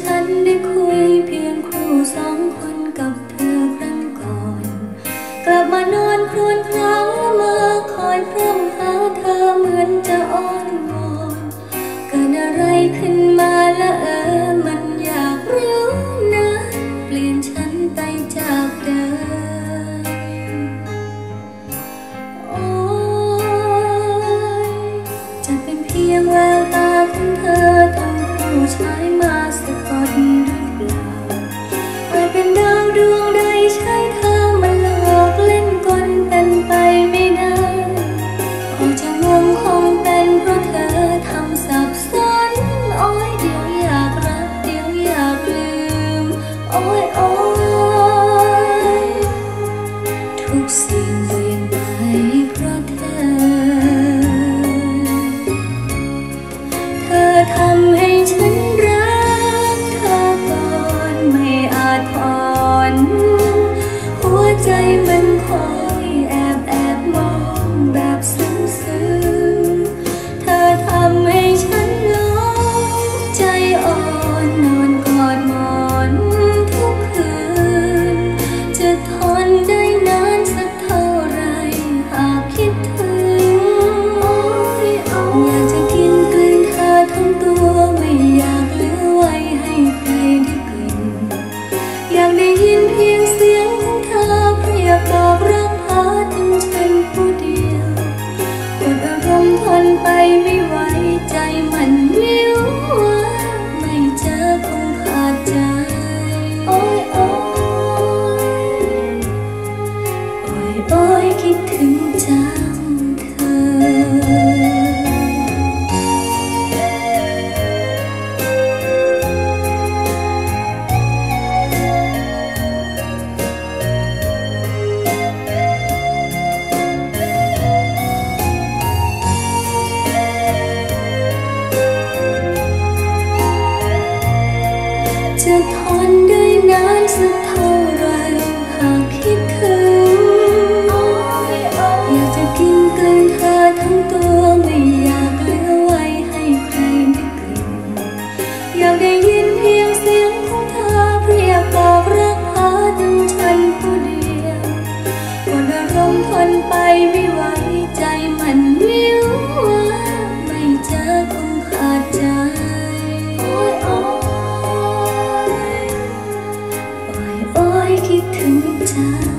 ฉันได้คุยเพียง ơi non 家。